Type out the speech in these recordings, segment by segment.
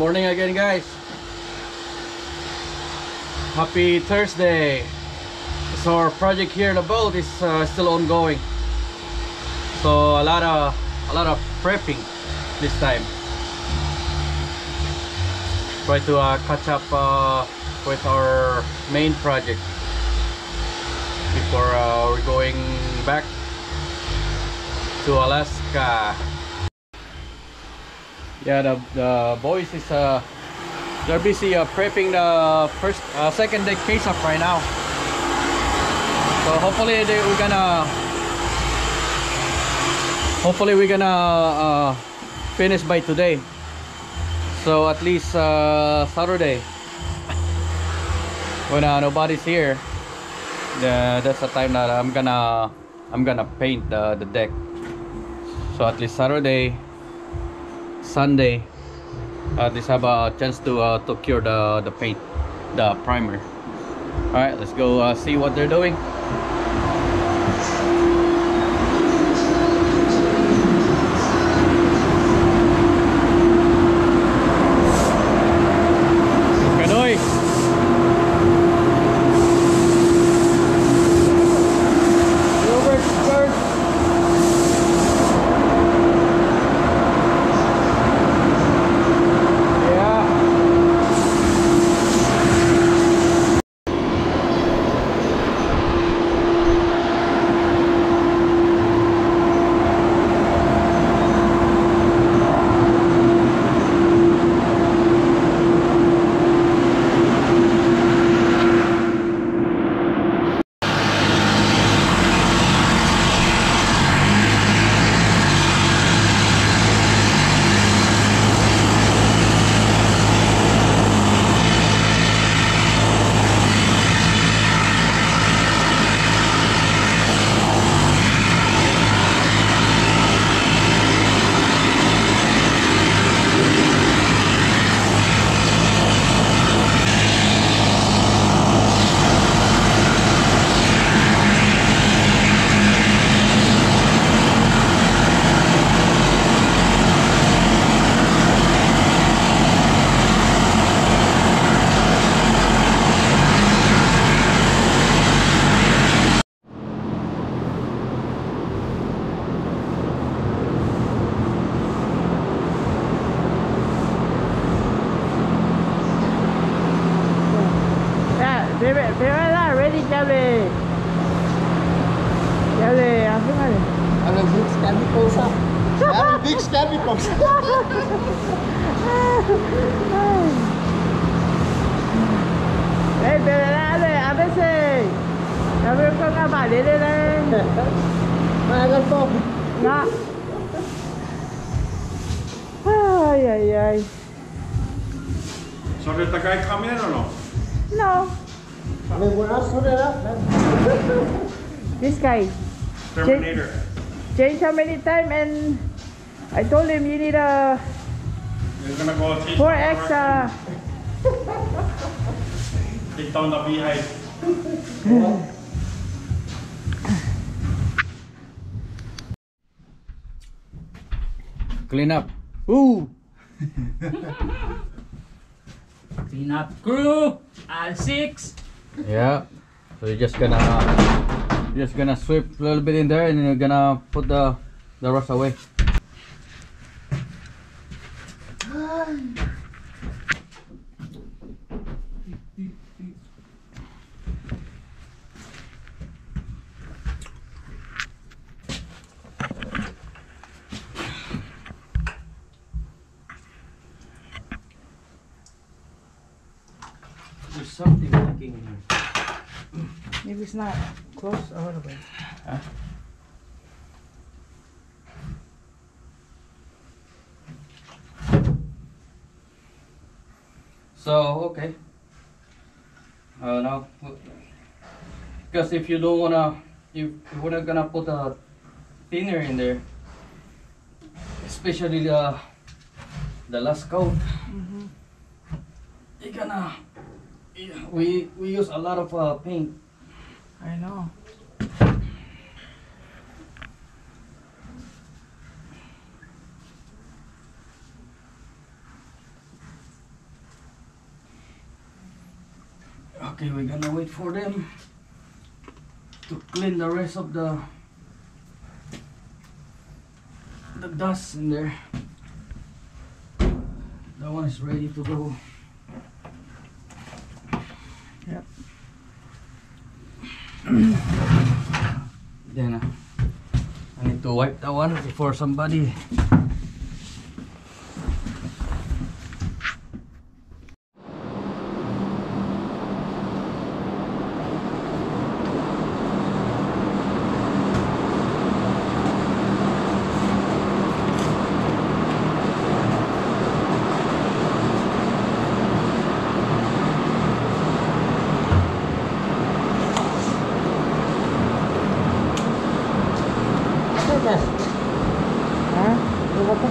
Morning again, guys. Happy Thursday. So our project here in the boat is uh, still ongoing. So a lot of a lot of prepping this time. Try to uh, catch up uh, with our main project before uh, we're going back to Alaska. Yeah, the, the boys is uh they're busy uh, prepping the first uh, second deck case up right now. So hopefully they, we're gonna hopefully we're gonna uh, finish by today. So at least uh, Saturday when uh, nobody's here, the, that's the time that I'm gonna I'm gonna paint the, the deck. So at least Saturday Sunday at least have a chance to uh, to cure the the paint the primer. All right let's go uh, see what they're doing Ik heb een big scherpje komt. Hey, dale, a veces. Ya veo con la pared, dale. Para el pop. No. Ay, ay, ay. ¿Sobre esta calle también o no? No. ¿Me buenas sobre la? This guy. Terminator. Change how many time and I told him you need a He's gonna go teach 4X uh, Take down the beehive. clean up Ooh. Clean up crew, all six. Yeah. So you're just gonna you're just gonna sweep a little bit in there and then you're gonna put the the rest away. There's something leaking in here. maybe it's not close the way. So okay. Uh, now, because if you don't wanna, if you're not gonna put a thinner in there, especially the the last coat, you're gonna. We we use a lot of uh, paint. I know. Okay, we're gonna wait for them to clean the rest of the the dust in there. That one is ready to go. then uh, I need to wipe that one before somebody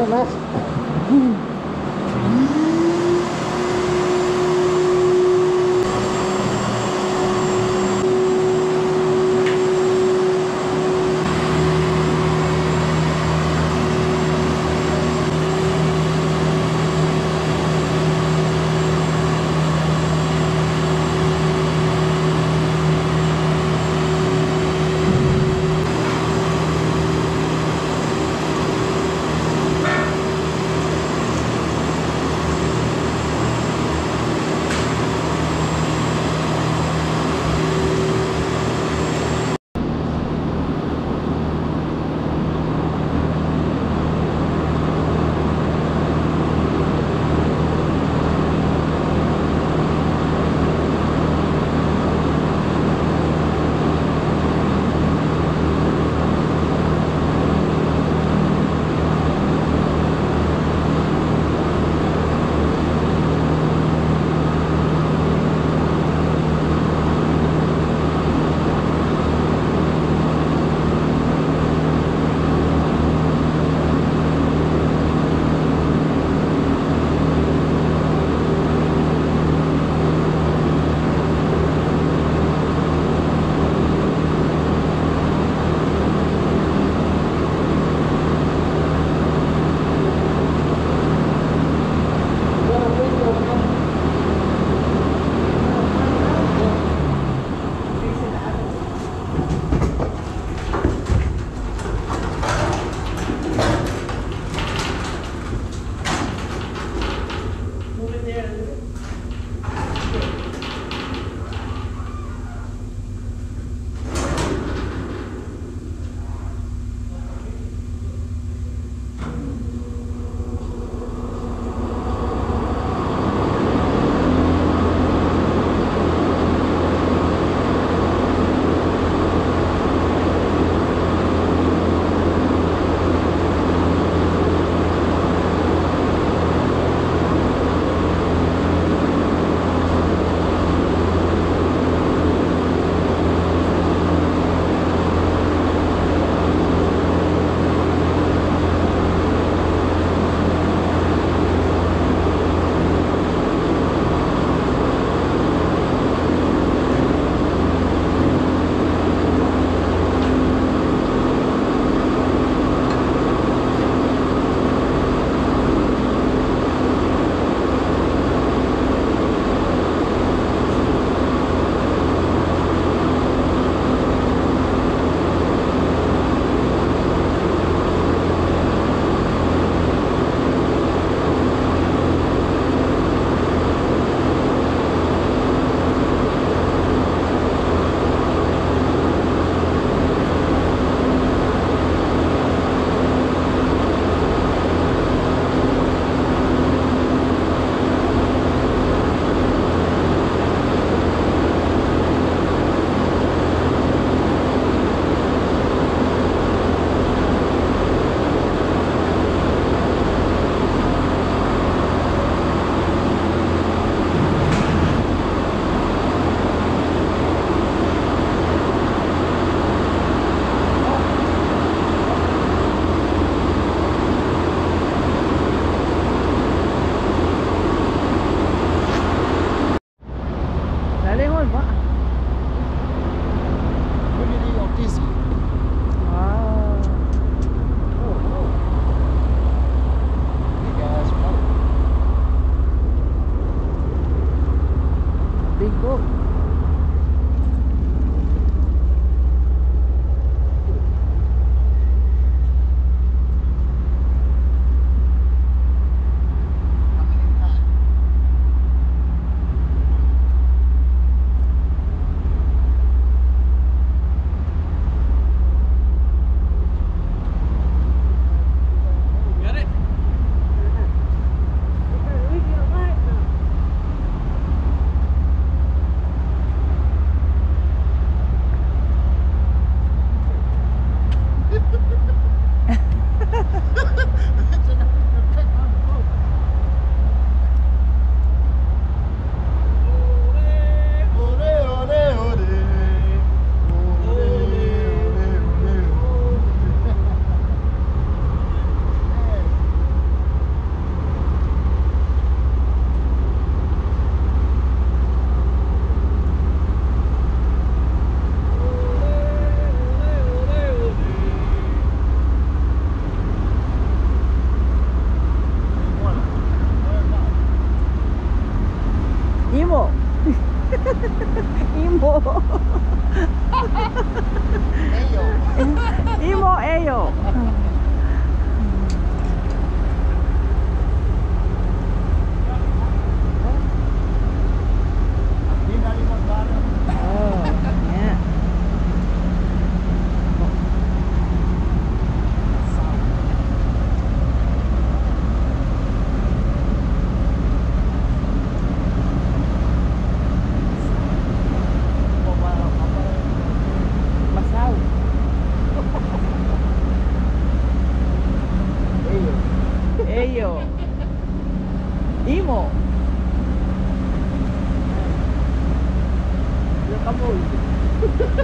ます。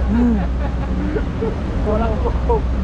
嗯。嗯我不